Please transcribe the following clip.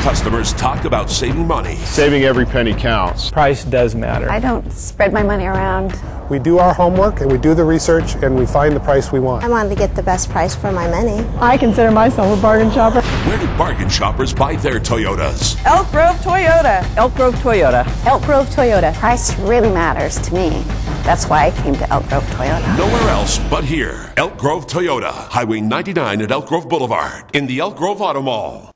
customers talk about saving money. Saving every penny counts. Price does matter. I don't spread my money around. We do our homework and we do the research and we find the price we want. I want to get the best price for my money. I consider myself a bargain shopper. Where do bargain shoppers buy their Toyotas? Elk Grove Toyota. Elk Grove Toyota. Elk Grove Toyota. Price really matters to me. That's why I came to Elk Grove Toyota. Nowhere else but here. Elk Grove Toyota, Highway 99 at Elk Grove Boulevard, in the Elk Grove Auto Mall.